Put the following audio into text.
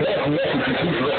C'est la fin.